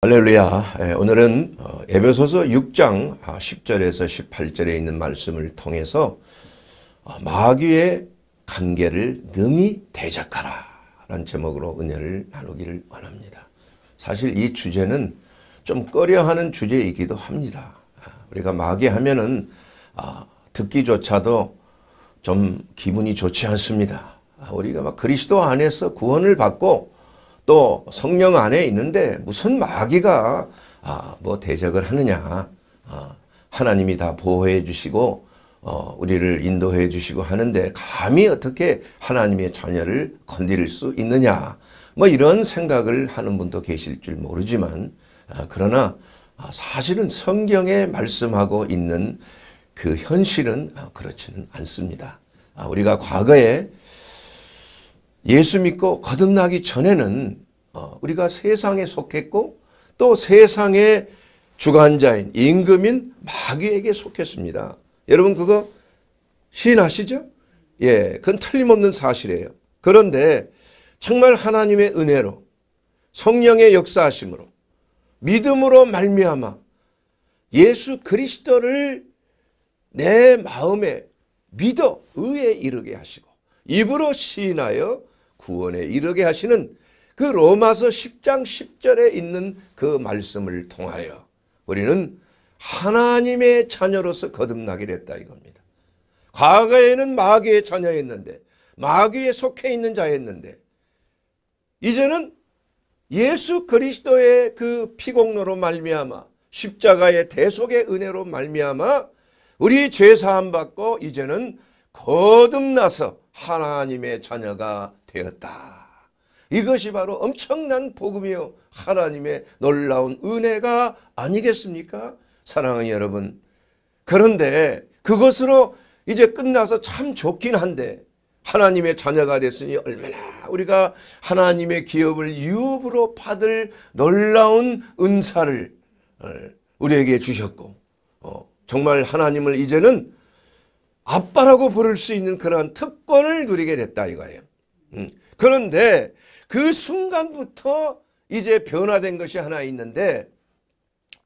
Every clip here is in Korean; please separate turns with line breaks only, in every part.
할렐루야. 예, 오늘은 어, 에베소서 6장 10절에서 18절에 있는 말씀을 통해서 어, 마귀의 관계를 능히 대적하라 라는 제목으로 은혜를 나누기를 원합니다. 사실 이 주제는 좀 꺼려하는 주제이기도 합니다. 아, 우리가 마귀 하면은 아, 듣기조차도 좀 기분이 좋지 않습니다. 아, 우리가 막 그리스도 안에서 구원을 받고 또 성령 안에 있는데 무슨 마귀가 아, 뭐 대적을 하느냐. 아, 하나님이 다 보호해 주시고 어, 우리를 인도해 주시고 하는데 감히 어떻게 하나님의 자녀를 건드릴 수 있느냐. 뭐 이런 생각을 하는 분도 계실 줄 모르지만 아, 그러나 아, 사실은 성경에 말씀하고 있는 그 현실은 아, 그렇지는 않습니다. 아, 우리가 과거에 예수 믿고 거듭나기 전에는 어, 우리가 세상에 속했고 또 세상의 주관자인 임금인 마귀에게 속했습니다. 여러분 그거 시인하시죠? 예, 그건 틀림없는 사실이에요. 그런데 정말 하나님의 은혜로 성령의 역사하심으로 믿음으로 말미암아 예수 그리스도를 내 마음에 믿어 의에 이르게 하시고 입으로 시인하여 구원에 이르게 하시는 그 로마서 10장 10절에 있는 그 말씀을 통하여 우리는 하나님의 자녀로서 거듭나게 됐다 이겁니다. 과거에는 마귀의 자녀였는데 마귀에 속해 있는 자였는데 이제는 예수 그리스도의 그 피공로로 말미암아 십자가의 대속의 은혜로 말미암아 우리 죄 사함 받고 이제는 거듭나서 하나님의 자녀가 되었다. 이것이 바로 엄청난 복음이요 하나님의 놀라운 은혜가 아니겠습니까? 사랑하는 여러분. 그런데 그것으로 이제 끝나서 참 좋긴 한데 하나님의 자녀가 됐으니 얼마나 우리가 하나님의 기업을 유업으로 받을 놀라운 은사를 어, 우리에게 주셨고 어, 정말 하나님을 이제는 아빠라고 부를 수 있는 그러한 특권을 누리게 됐다 이거예요. 음. 그런데 그 순간부터 이제 변화된 것이 하나 있는데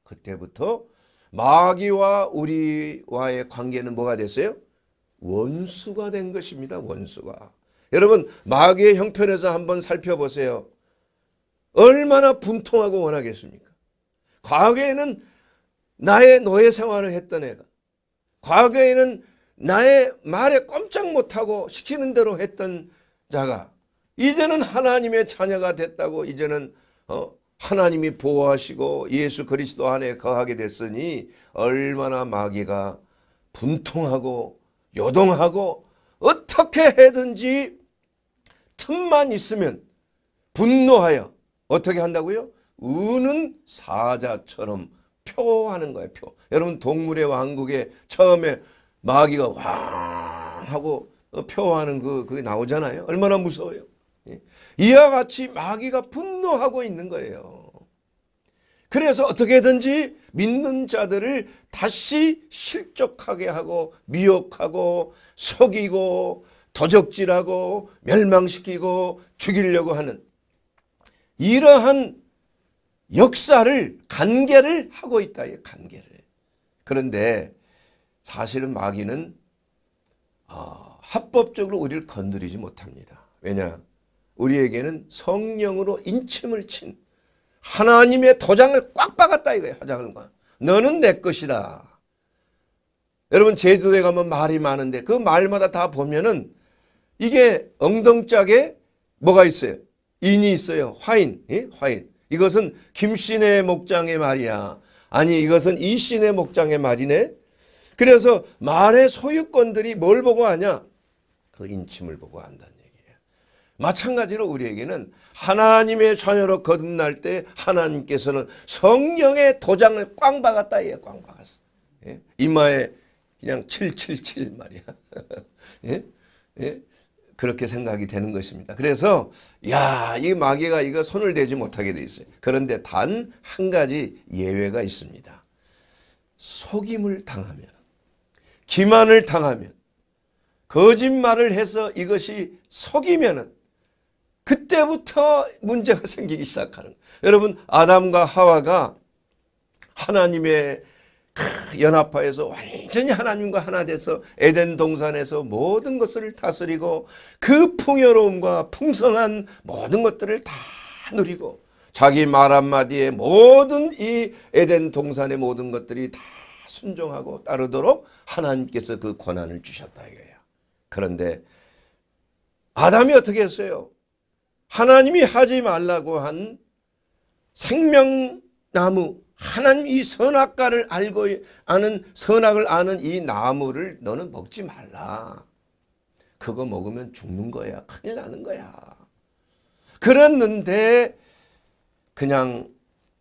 그때부터 마귀와 우리와의 관계는 뭐가 됐어요? 원수가 된 것입니다. 원수가. 여러분 마귀의 형편에서 한번 살펴보세요. 얼마나 분통하고 원하겠습니까? 과거에는 나의 노예 생활을 했던 애가 과거에는 나의 말에 꼼짝 못하고 시키는 대로 했던 자가 이제는 하나님의 자녀가 됐다고 이제는 어, 하나님이 보호하시고 예수 그리스도 안에 거하게 됐으니 얼마나 마귀가 분통하고 요동하고 어떻게 해든지 틈만 있으면 분노하여 어떻게 한다고요? 우는 사자처럼 표하는 거예요. 표. 여러분 동물의 왕국에 처음에 마귀가 왕 하고 표하는 그 그게 나오잖아요. 얼마나 무서워요. 예. 이와 같이 마귀가 분노하고 있는 거예요. 그래서 어떻게든지 믿는 자들을 다시 실족하게 하고 미혹하고 속이고 도적질하고 멸망시키고 죽이려고 하는 이러한 역사를 간계를 하고 있다. 간계를. 그런데 사실은 마귀는 어, 합법적으로 우리를 건드리지 못합니다. 왜냐? 우리에게는 성령으로 인침을 친 하나님의 도장을 꽉 박았다 이거예요. 화장을 꽉. 너는 내 것이다. 여러분 제주도에 가면 말이 많은데 그 말마다 다 보면은 이게 엉덩짝에 뭐가 있어요? 인이 있어요. 화인. 예? 화인. 이것은 김씨네 목장의 말이야. 아니 이것은 이씨네 목장의 말이네. 그래서 말의 소유권들이 뭘 보고 하냐? 그 인침을 보고 한다. 마찬가지로 우리에게는 하나님의 자녀로 거듭날 때 하나님께서는 성령의 도장을 꽝 박았다. 예, 꽝 박았어. 예? 이마에 그냥 777 말이야. 예? 예? 그렇게 생각이 되는 것입니다. 그래서 야, 이 마귀가 이거 손을 대지 못하게 돼 있어요. 그런데 단 한 가지 예외가 있습니다. 속임을 당하면, 기만을 당하면, 거짓말을 해서 이것이 속이면은 그때부터 문제가 생기기 시작하는. 여러분 아담과 하와가 하나님의 연합하여서 완전히 하나님과 하나 돼서 에덴 동산에서 모든 것을 다스리고 그 풍요로움과 풍성한 모든 것들을 다 누리고 자기 말 한마디에 모든 이 에덴 동산의 모든 것들이 다 순종하고 따르도록 하나님께서 그 권한을 주셨다 이거예요. 그런데 아담이 어떻게 했어요? 하나님이 하지 말라고 한 생명나무 하나님 이 선악과를 알고 아는 선악을 아는 이 나무를 너는 먹지 말라. 그거 먹으면 죽는 거야. 큰일 나는 거야. 그랬는데 그냥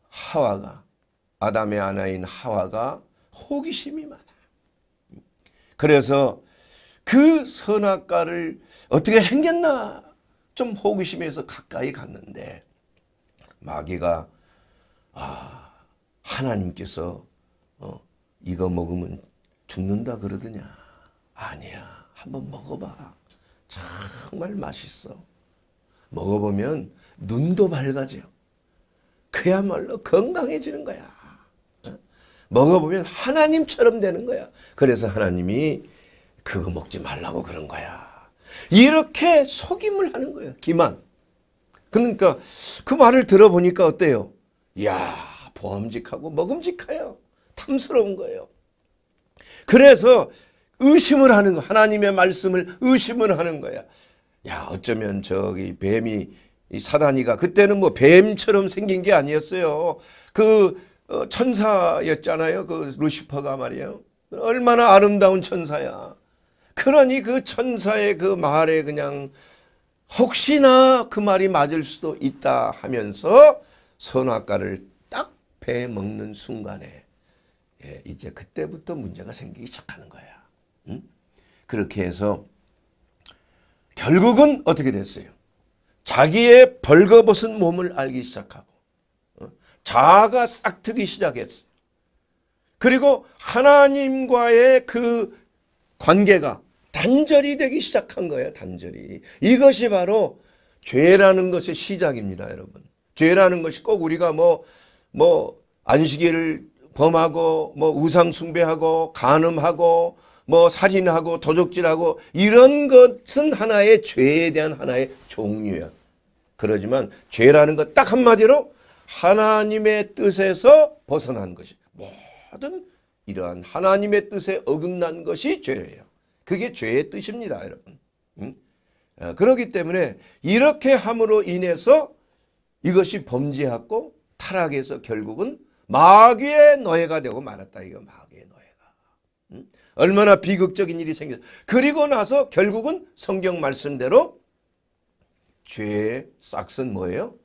하와가 아담의 아내인 하와가 호기심이 많아요. 그래서 그 선악과를 어떻게 생겼나 좀 호기심에서 가까이 갔는데 마귀가 아 하나님께서 어, 이거 먹으면 죽는다 그러더냐? 아니야. 한번 먹어봐. 정말 맛있어. 먹어보면 눈도 밝아져. 그야말로 건강해지는 거야. 어? 먹어보면 하나님처럼 되는 거야 그래서 하나님이 그거 먹지 말라고 그런 거야 이렇게 속임을 하는 거예요 기만 그러니까 그 말을 들어보니까 어때요 이야 보험직하고 먹음직해요. 탐스러운 거예요. 그래서 의심을 하는 거 하나님의 말씀을 의심을 하는 거야. 야 어쩌면 저기 뱀이 이 사단이가 그때는 뭐 뱀처럼 생긴 게 아니었어요. 그 어, 천사였잖아요. 그 루시퍼가 말이에요. 얼마나 아름다운 천사야. 그러니 그 천사의 그 말에 그냥 혹시나 그 말이 맞을 수도 있다 하면서 선악과를 배 먹는 순간에 예, 이제 그때부터 문제가 생기기 시작하는 거야. 응? 그렇게 해서 결국은 어떻게 됐어요? 자기의 벌거벗은 몸을 알기 시작하고 어? 자아가 싹트기 시작했어요. 그리고 하나님과의 그 관계가 단절이 되기 시작한 거예요. 단절이. 이것이 바로 죄라는 것의 시작입니다. 여러분. 죄라는 것이 꼭 우리가 뭐 뭐 안식일을 범하고 뭐 우상 숭배하고 간음하고 뭐 살인하고 도적질하고 이런 것은 하나의 죄에 대한 하나의 종류야. 그러지만 죄라는 것 딱 한마디로 하나님의 뜻에서 벗어난 것이 모든 이러한 하나님의 뜻에 어긋난 것이 죄예요. 그게 죄의 뜻입니다, 여러분. 응? 아, 그렇기 때문에 이렇게 함으로 인해서 이것이 범죄하고 타락해서 결국은 마귀의 노예가 되고 말았다. 이거 마귀의 노예가. 응? 얼마나 비극적인 일이 생겼어. 그리고 나서 결국은 성경 말씀대로 죄의 싹은 뭐예요?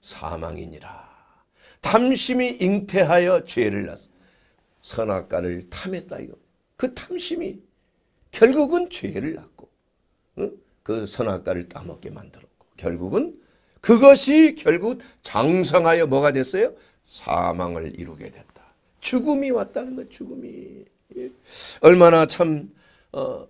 사망이니라. 탐심이 잉태하여 죄를 낳았어. 선악과를 탐했다 이거. 그 탐심이 결국은 죄를 낳고 응? 그 선악과를 따먹게 만들었고 결국은 그것이 결국 장성하여 뭐가 됐어요? 사망을 이루게 됐다. 죽음이 왔다는 거 죽음이. 예. 얼마나 참 어,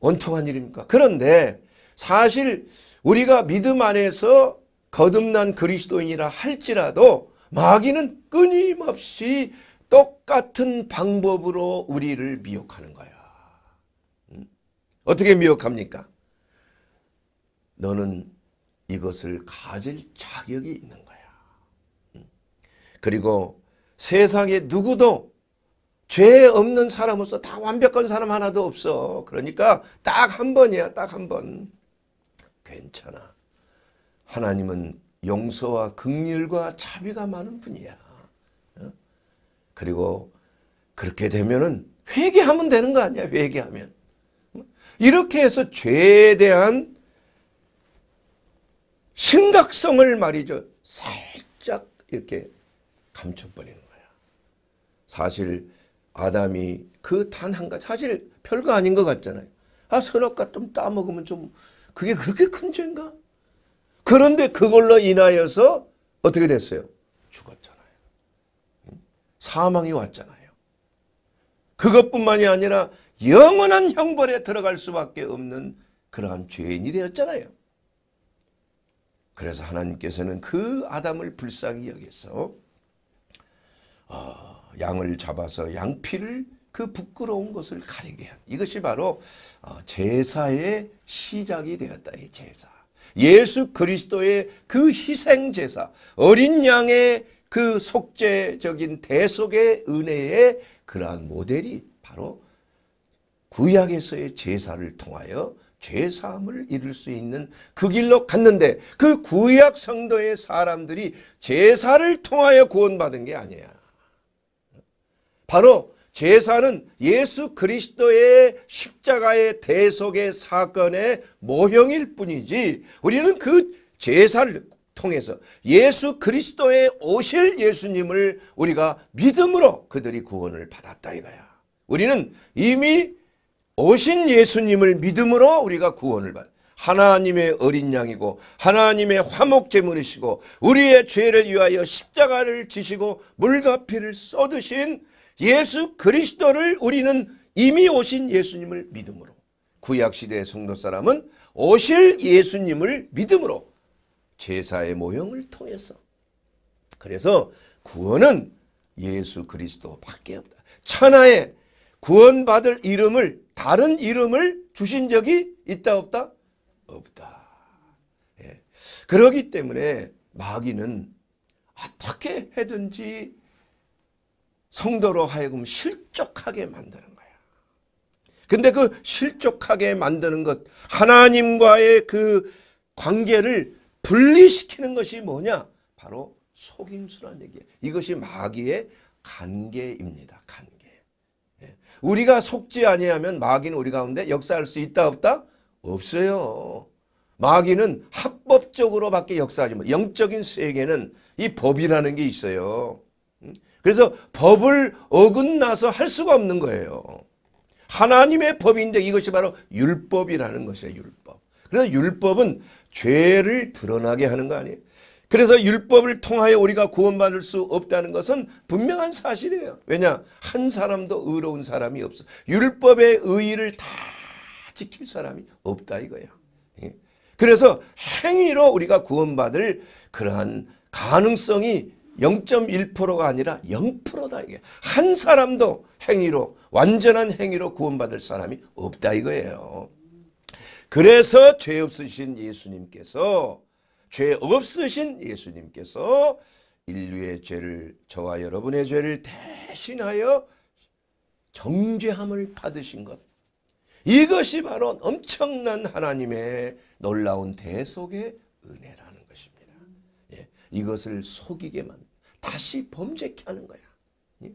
원통한 일입니까? 그런데 사실 우리가 믿음 안에서 거듭난 그리스도인이라 할지라도 마귀는 끊임없이 똑같은 방법으로 우리를 미혹하는 거야. 음? 어떻게 미혹합니까? 너는 이것을 가질 자격이 있는 거야. 그리고 세상에 누구도 죄 없는 사람으로서 다 완벽한 사람 하나도 없어. 그러니까 딱 한 번이야. 딱 한 번. 괜찮아. 하나님은 용서와 극률과 자비가 많은 분이야. 어? 그리고 그렇게 되면은 회개하면 되는 거 아니야. 회개하면. 이렇게 해서 죄에 대한 심각성을 말이죠. 살짝 이렇게 감춰버리는 거야. 사실 아담이 그 단 한 가지 사실 별거 아닌 것 같잖아요. 아 선악과 좀 따먹으면 좀 그게 그렇게 큰 죄인가? 그런데 그걸로 인하여서 어떻게 됐어요? 죽었잖아요. 사망이 왔잖아요. 그것뿐만이 아니라 영원한 형벌에 들어갈 수밖에 없는 그러한 죄인이 되었잖아요. 그래서 하나님께서는 그 아담을 불쌍히 여기서 어, 양을 잡아서 양피를 그 부끄러운 것을 가리게 한 이것이 바로 어, 제사의 시작이 되었다. 이 제사. 예수 그리스도의 그 희생 제사, 어린 양의 그 속죄적인 대속의 은혜의 그러한 모델이 바로 구약에서의 제사를 통하여 죄사함을 이룰 수 있는 그 길로 갔는데 그 구약 성도의 사람들이 제사를 통하여 구원받은 게 아니야. 바로 제사는 예수 그리스도의 십자가의 대속의 사건의 모형일 뿐이지 우리는 그 제사를 통해서 예수 그리스도의 오실 예수님을 우리가 믿음으로 그들이 구원을 받았다 이거야. 우리는 이미 오신 예수님을 믿음으로 우리가 구원을 받. 하나님의 어린 양이고 하나님의 화목 제물이시고 우리의 죄를 위하여 십자가를 지시고 물과 피를 쏟으신 예수 그리스도를 우리는 이미 오신 예수님을 믿음으로 구약 시대의 성도 사람은 오실 예수님을 믿음으로 제사의 모형을 통해서 그래서 구원은 예수 그리스도밖에 없다. 천하에 구원받을 이름을 다른 이름을 주신 적이 있다 없다? 없다. 예. 그러기 때문에 마귀는 어떻게 해든지 성도로 하여금 실족하게 만드는 거야. 근데 그 실족하게 만드는 것, 하나님과의 그 관계를 분리시키는 것이 뭐냐? 바로 속임수란 얘기예요. 이것이 마귀의 관계입니다. 관계. 예. 우리가 속지 아니하면 마귀는 우리 가운데 역사할 수 있다 없다? 없어요. 마귀는 합법적으로밖에 역사하지 못. 영적인 세계는 이 법이라는 게 있어요. 그래서 법을 어긋나서 할 수가 없는 거예요. 하나님의 법인데 이것이 바로 율법이라는 것이에요. 율법. 그래서 율법은 죄를 드러나게 하는 거 아니에요. 그래서 율법을 통하여 우리가 구원받을 수 없다는 것은 분명한 사실이에요. 왜냐? 한 사람도 의로운 사람이 없어. 율법의 의의를 다 지킬 사람이 없다 이거야. 예. 그래서 행위로 우리가 구원받을 그러한 가능성이 0.1%가 아니라 0%다 이게. 한 사람도 행위로 완전한 행위로 구원받을 사람이 없다 이거예요. 그래서 죄 없으신 예수님께서 죄 없으신 예수님께서 인류의 죄를 저와 여러분의 죄를 대신하여 정죄함을 받으신 것. 이것이 바로 엄청난 하나님의 놀라운 대속의. 예, 이것을 속이게 만 다시 범죄케 하는 거야. 예?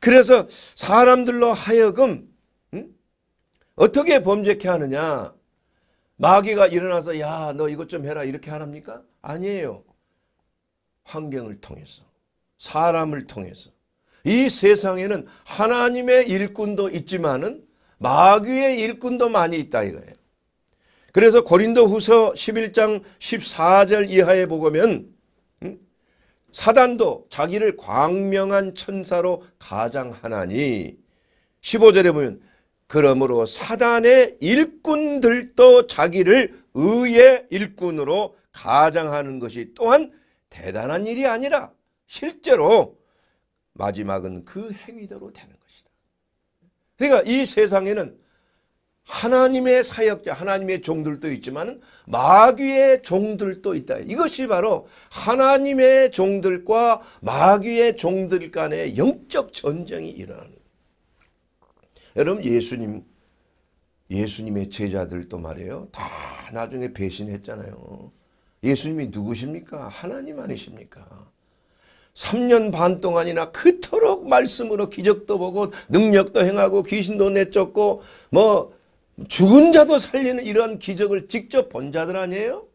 그래서 사람들로 하여금 음? 어떻게 범죄케 하느냐? 마귀가 일어나서 야 너 이것 좀 해라 이렇게 하랍니까? 아니에요. 환경을 통해서 사람을 통해서 이 세상에는 하나님의 일꾼도 있지만은 마귀의 일꾼도 많이 있다 이거예요. 그래서 고린도 후서 11장 14절 이하에 보면 음? 사단도 자기를 광명한 천사로 가장하나니 15절에 보면 그러므로 사단의 일꾼들도 자기를 의의 일꾼으로 가장하는 것이 또한 대단한 일이 아니라 실제로 마지막은 그 행위대로 되는 것이다. 그러니까 이 세상에는 하나님의 사역자, 하나님의 종들도 있지만 마귀의 종들도 있다. 이것이 바로 하나님의 종들과 마귀의 종들 간의 영적 전쟁이 일어나는 여러분 예수님 예수님의 제자들도 말이에요. 다 나중에 배신했잖아요. 예수님이 누구십니까? 하나님 아니십니까? 3년 반 동안이나 그토록 말씀으로 기적도 보고 능력도 행하고 귀신도 내쫓고 뭐 죽은 자도 살리는 이런 기적을 직접 본 자들 아니에요?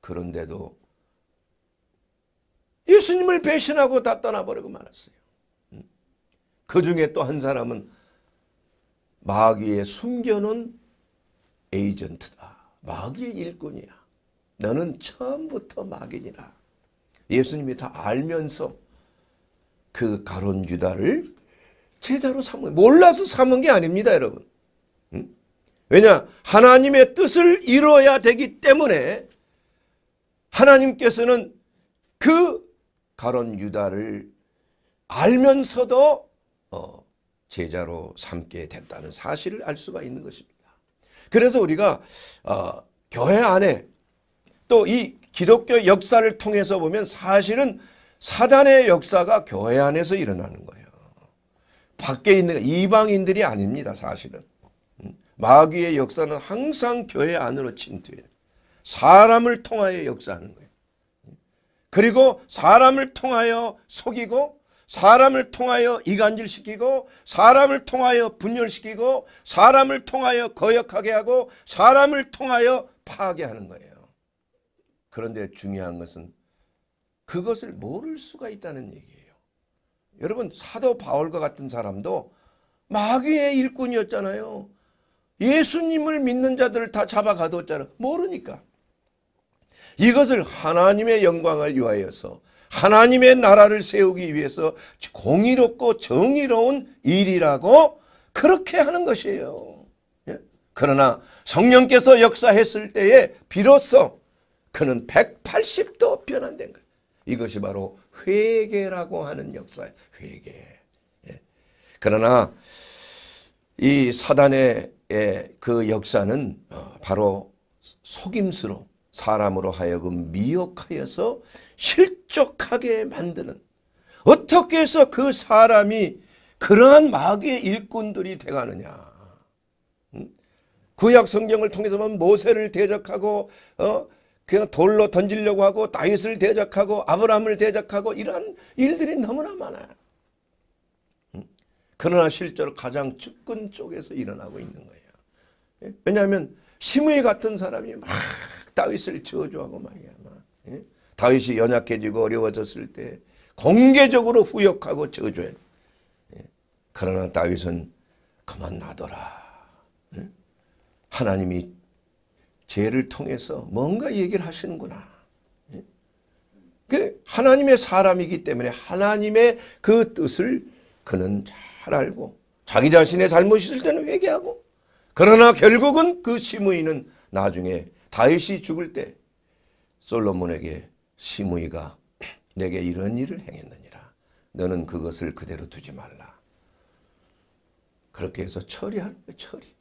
그런데도 예수님을 배신하고 다 떠나버리고 말았어요. 그 중에 또 한 사람은 마귀에 숨겨놓은 에이전트다. 마귀의 일꾼이야. 너는 처음부터 마귀니라. 예수님이 다 알면서 그 가론 유다를 제자로 삼은 몰라서 삼은 게 아닙니다, 여러분. 왜냐? 하나님의 뜻을 이루어야 되기 때문에 하나님께서는 그 가론 유다를 알면서도 어, 제자로 삼게 됐다는 사실을 알 수가 있는 것입니다. 그래서 우리가 어, 교회 안에 또 이 기독교 역사를 통해서 보면 사실은 사단의 역사가 교회 안에서 일어나는 거예요. 밖에 있는 이방인들이 아닙니다. 사실은. 음, 마귀의 역사는 항상 교회 안으로 침투해요. 사람을 통하여 역사하는 거예요. 그리고 사람을 통하여 속이고 사람을 통하여 이간질시키고 사람을 통하여 분열시키고 사람을 통하여 거역하게 하고 사람을 통하여 파괴하는 거예요. 그런데 중요한 것은 그것을 모를 수가 있다는 얘기예요. 여러분 사도 바울과 같은 사람도 마귀의 일꾼이었잖아요. 예수님을 믿는 자들을 다 잡아가뒀잖아요. 모르니까. 이것을 하나님의 영광을 위하여서 하나님의 나라를 세우기 위해서 공의롭고 정의로운 일이라고 그렇게 하는 것이에요. 예? 그러나 성령께서 역사했을 때에 비로소 그는 180도 변환된 거예요. 이것이 바로 회개라고 하는 역사예요. 회개. 예. 그러나 이 사단의 그 역사는 어, 바로 속임수로 사람으로 하여금 미혹하여서 실족하게 만드는 어떻게 해서 그 사람이 그러한 마귀의 일꾼들이 돼가느냐. 구약 성경을 통해서 보면 모세를 대적하고 어 그냥 돌로 던지려고 하고 다윗을 대적하고 아브라함을 대적하고 이러한 일들이 너무나 많아요. 그러나 실제로 가장 측근 쪽에서 일어나고 있는 거예요. 예? 왜냐하면 시므이 같은 사람이 막 다윗을 저주하고 말이야. 막. 예? 다윗이 연약해지고 어려워졌을 때 공개적으로 후욕하고 저주해. 예? 그러나 다윗은 그만 놔둬라. 예? 하나님이 죄를 통해서 뭔가 얘기를 하시는구나. 예? 그 하나님의 사람이기 때문에 하나님의 그 뜻을 그는 잘 알고 자기 자신의 잘못이 있을 때는 회개하고 그러나 결국은 그 시므이는 나중에 다윗이 죽을 때 솔로몬에게 시므이가 내게 이런 일을 행했느니라. 너는 그것을 그대로 두지 말라. 그렇게 해서 처리하는 거예요. 처리.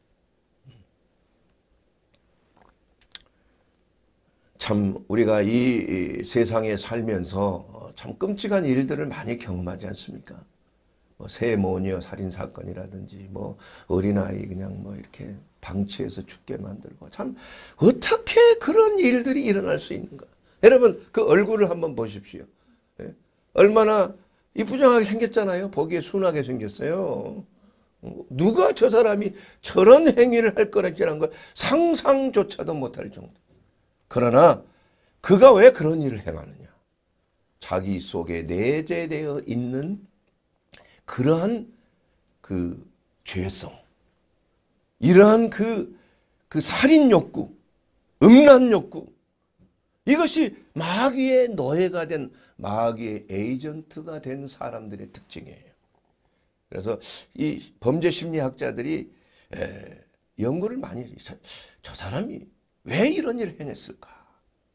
참 우리가 이 세상에 살면서 참 끔찍한 일들을 많이 경험하지 않습니까? 뭐 세모녀 살인 사건이라든지 뭐 어린아이 그냥 뭐 이렇게 방치해서 죽게 만들고 참 어떻게 그런 일들이 일어날 수 있는가? 여러분 그 얼굴을 한번 보십시오. 예? 얼마나 이쁘장하게 생겼잖아요. 보기에 순하게 생겼어요. 누가 저 사람이 저런 행위를 할 거라는 걸 상상조차도 못할 정도. 그러나 그가 왜 그런 일을 행하느냐? 자기 속에 내재되어 있는 그러한 그 죄성, 이러한 그, 그 살인 욕구, 음란 욕구, 이것이 마귀의 노예가 된 마귀의 에이전트가 된 사람들의 특징이에요. 그래서 이 범죄 심리학자들이 에, 연구를 많이 저, 저 사람이 왜 이런 일을 행했을까?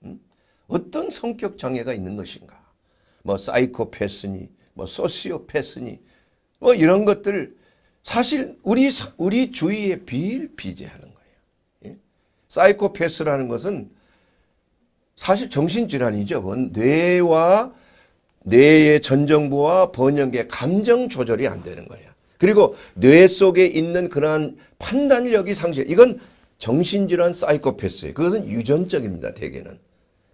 음? 어떤 성격 장애가 있는 것인가? 뭐 사이코패스니, 뭐 소시오패스니, 뭐 이런 것들 사실 우리 우리 주위에 비일비재하는 거예요. 예? 사이코패스라는 것은 사실 정신질환이죠. 그건 뇌와 뇌의 전정부와 번영의 감정 조절이 안 되는 거예요. 그리고 뇌 속에 있는 그러한 판단력이 상실. 이건 정신질환 사이코패스예요. 그것은 유전적입니다. 대개는.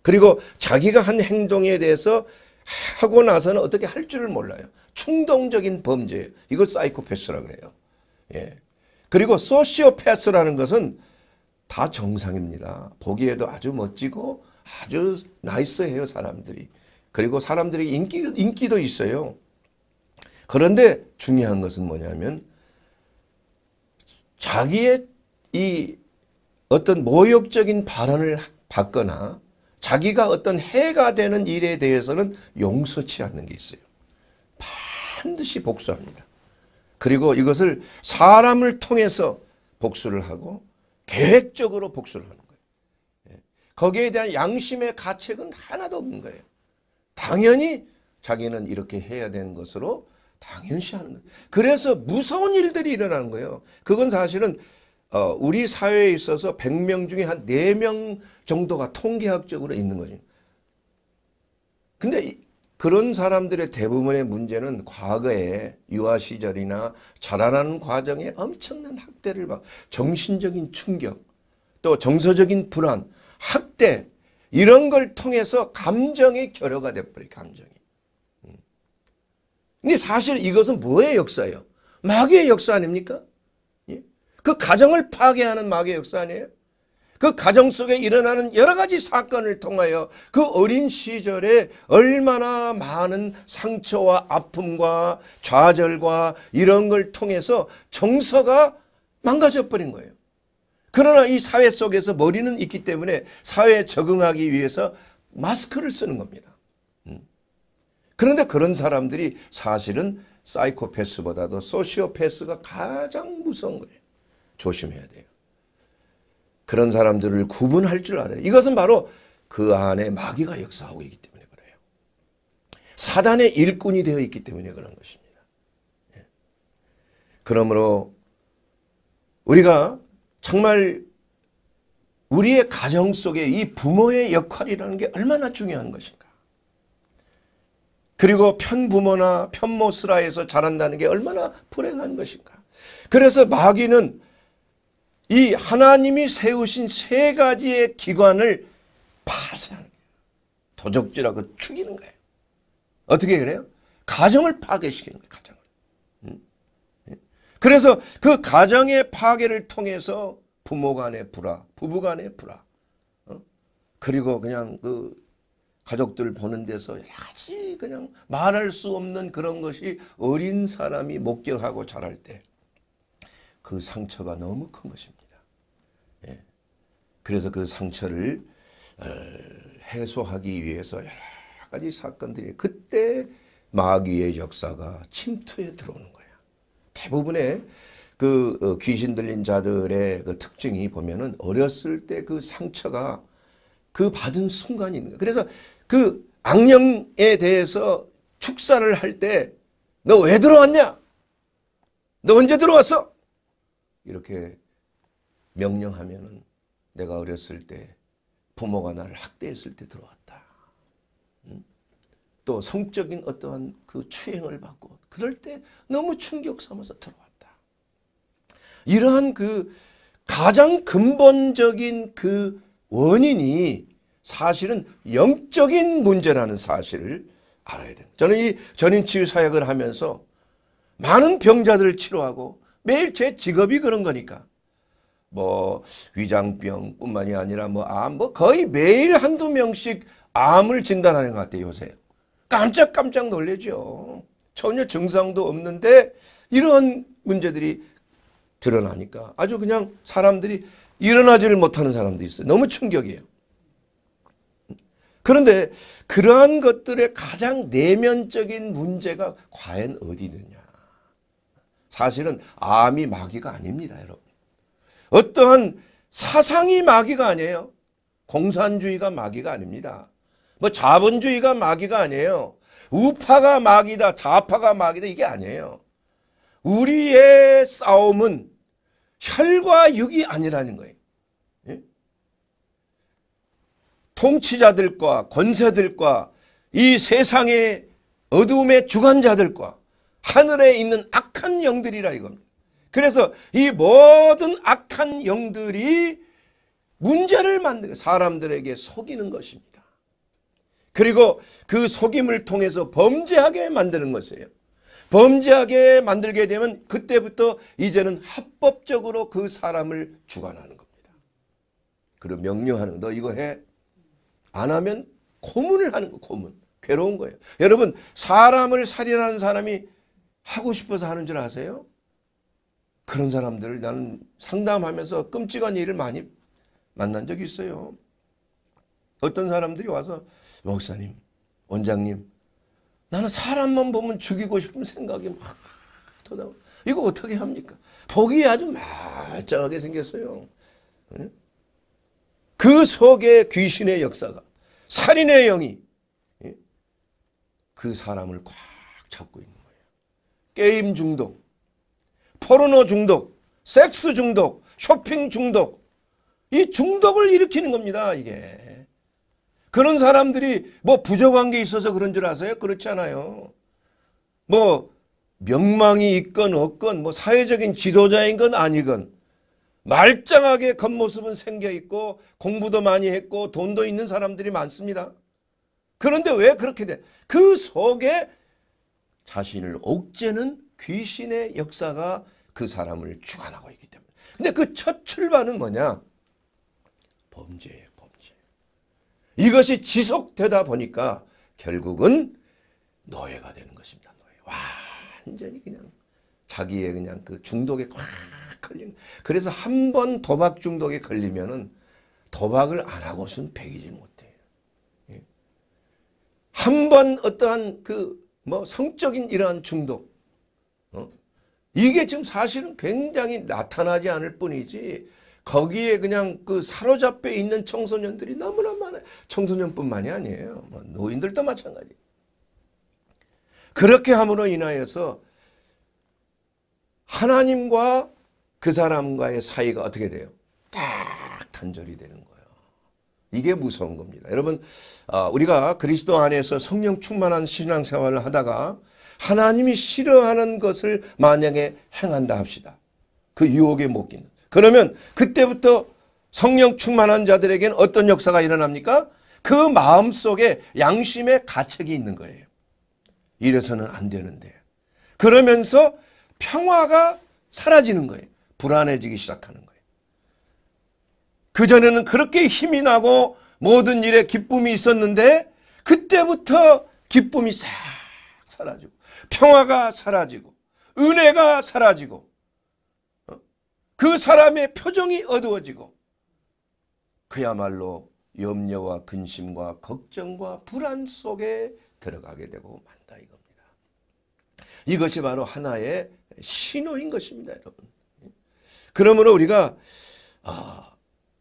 그리고 자기가 한 행동에 대해서 하고 나서는 어떻게 할 줄을 몰라요. 충동적인 범죄예요. 이걸 사이코패스라고 그래요. 예. 그리고 소시오패스라는 것은 다 정상입니다. 보기에도 아주 멋지고 아주 나이스해요, 사람들이. 그리고 사람들이 인기, 인기도 있어요. 그런데 중요한 것은 뭐냐면 자기의 이 어떤 모욕적인 발언을 받거나 자기가 어떤 해가 되는 일에 대해서는 용서치 않는 게 있어요. 반드시 복수합니다. 그리고 이것을 사람을 통해서 복수를 하고 계획적으로 복수를 하는 거예요. 예. 거기에 대한 양심의 가책은 하나도 없는 거예요. 당연히 자기는 이렇게 해야 되는 것으로 당연시 하는 거예요. 그래서 무서운 일들이 일어나는 거예요. 그건 사실은 어, 우리 사회에 있어서 100명 중에 한 4명 정도가 통계학적으로 있는 거죠. 근데 이, 그런 사람들의 대부분의 문제는 과거에 유아 시절이나 자라나는 과정에 엄청난 학대를 받, 정신적인 충격, 또 정서적인 불안, 학대 이런 걸 통해서 감정의 결여가 돼버려요. 감정이. 음. 근데 사실 이것은 뭐의 역사예요? 마귀의 역사 아닙니까? 예? 그 가정을 파괴하는 마귀의 역사 아니에요? 그 가정 속에 일어나는 여러 가지 사건을 통하여 그 어린 시절에 얼마나 많은 상처와 아픔과 좌절과 이런 걸 통해서 정서가 망가져 버린 거예요. 그러나 이 사회 속에서 머리는 있기 때문에 사회에 적응하기 위해서 마스크를 쓰는 겁니다. 음. 그런데 그런 사람들이 사실은 사이코패스보다도 소시오패스가 가장 무서운 거예요. 조심해야 돼요. 그런 사람들을 구분할 줄 알아요. 이것은 바로 그 안에 마귀가 역사하고 있기 때문에 그래요. 사단의 일꾼이 되어 있기 때문에 그런 것입니다. 예. 그러므로 우리가 정말 우리의 가정 속에 이 부모의 역할이라는 게 얼마나 중요한 것인가. 그리고 편부모나 편모스라에서 자란다는 게 얼마나 불행한 것인가. 그래서 마귀는 이 하나님이 세우신 세 가지의 기관을 파쇄하는 거예요. 도적질하고 죽이는 거예요. 어떻게 그래요? 가정을 파괴시키는 거예요. 가정. 그래서 그 가정의 파괴를 통해서 부모 간의 불화, 부부 간의 불화, 어? 그리고 그냥 그 가족들 보는 데서 여러 가지 그냥 말할 수 없는 그런 것이 어린 사람이 목격하고 자랄 때 그 상처가 너무 큰 것입니다. 예. 그래서 그 상처를 어, 해소하기 위해서 여러 가지 사건들이 그때 마귀의 역사가 침투에 들어오는 거예요. 대부분의 그 어, 귀신 들린 자들의 그 특징이 보면은 어렸을 때 그 상처가 그 받은 순간이 있는 거예요. 그래서 그 악령에 대해서 축사를 할 때 너 왜 들어왔냐? 너 언제 들어왔어? 이렇게 명령하면은 내가 어렸을 때 부모가 나를 학대했을 때 들어왔다. 또 성적인 어떠한 그 추행을 받고 그럴 때 너무 충격 삼아서 들어왔다. 이러한 그 가장 근본적인 그 원인이 사실은 영적인 문제라는 사실을 알아야 돼요. 저는 이 전인치유 사역을 하면서 많은 병자들을 치료하고 매일 제 직업이 그런 거니까 뭐 위장병뿐만이 아니라 뭐 암 뭐 거의 매일 한두 명씩 암을 진단하는 것 같아요 요새 깜짝깜짝 놀래죠 전혀 증상도 없는데 이런 문제들이 드러나니까 아주 그냥 사람들이 일어나지를 못하는 사람도 있어요. 너무 충격이에요. 그런데 그러한 것들의 가장 내면적인 문제가 과연 어디 있느냐. 사실은 암이 마귀가 아닙니다, 여러분. 어떠한 사상이 마귀가 아니에요. 공산주의가 마귀가 아닙니다. 뭐 자본주의가 마귀가 아니에요. 우파가 마귀다, 좌파가 마귀다 이게 아니에요. 우리의 싸움은 혈과 육이 아니라는 거예요. 예? 통치자들과 권세들과 이 세상의 어두움의 주관자들과 하늘에 있는 악한 영들이라 이겁니다. 그래서 이 모든 악한 영들이 문제를 만들고 사람들에게 속이는 것입니다. 그리고 그 속임을 통해서 범죄하게 만드는 것이에요. 범죄하게 만들게 되면 그때부터 이제는 합법적으로 그 사람을 주관하는 겁니다. 그리고 명령하는 너 이거 해. 안 하면 고문을 하는 거 고문. 괴로운 거예요. 여러분 사람을 살인하는 사람이 하고 싶어서 하는 줄 아세요? 그런 사람들을 나는 상담하면서 끔찍한 일을 많이 만난 적이 있어요. 어떤 사람들이 와서 목사님, 원장님 나는 사람만 보면 죽이고 싶은 생각이 막 터나. 이거 어떻게 합니까? 보기에 아주 말짱하게 생겼어요. 그 속에 귀신의 역사가 살인의 영이 예? 그 사람을 꽉 잡고 있는 거예요. 게임 중독, 포르노 중독, 섹스 중독, 쇼핑 중독. 이 중독을 일으키는 겁니다, 이게. 그런 사람들이 뭐 부족한 게 있어서 그런 줄 아세요? 그렇지 않아요. 뭐 명망이 있건 없건 뭐 사회적인 지도자인 건 아니건 말짱하게 겉모습은 생겨 있고 공부도 많이 했고 돈도 있는 사람들이 많습니다. 그런데 왜 그렇게 돼? 그 속에 자신을 옥죄는 귀신의 역사가 그 사람을 주관하고 있기 때문에. 근데 그 첫 출발은 뭐냐? 범죄예요, 범죄. 이것이 지속되다 보니까 결국은 노예가 되는 것입니다. 노예. 완전히 그냥 자기의 그냥 그 중독에 꽉 걸린. 그래서 한 번 도박 중독에 걸리면은 도박을 안 하고선 배기질 못해요. 예. 한번 어떠한 그 뭐 성적인 이러한 중독, 어? 이게 지금 사실은 굉장히 나타나지 않을 뿐이지 거기에 그냥 그 사로잡혀 있는 청소년들이 너무나 많아요. 청소년뿐만이 아니에요. 뭐 노인들도 마찬가지. 그렇게 함으로 인하여서 하나님과 그 사람과의 사이가 어떻게 돼요? 딱 단절이 되는 거예요. 이게 무서운 겁니다. 여러분, 어, 우리가 그리스도 안에서 성령 충만한 신앙생활을 하다가 하나님이 싫어하는 것을 만약에 행한다 합시다. 그 유혹에 못 끼는. 그러면 그때부터 성령 충만한 자들에게는 어떤 역사가 일어납니까? 그 마음 속에 양심의 가책이 있는 거예요. 이래서는 안 되는데. 그러면서 평화가 사라지는 거예요. 불안해지기 시작하는 거예요. 그전에는 그렇게 힘이 나고 모든 일에 기쁨이 있었는데 그때부터 기쁨이 싹 사라지고 평화가 사라지고 은혜가 사라지고 어? 그 사람의 표정이 어두워지고 그야말로 염려와 근심과 걱정과 불안 속에 들어가게 되고 만다 이겁니다. 이것이 바로 하나의 신호인 것입니다, 여러분. 그러므로 우리가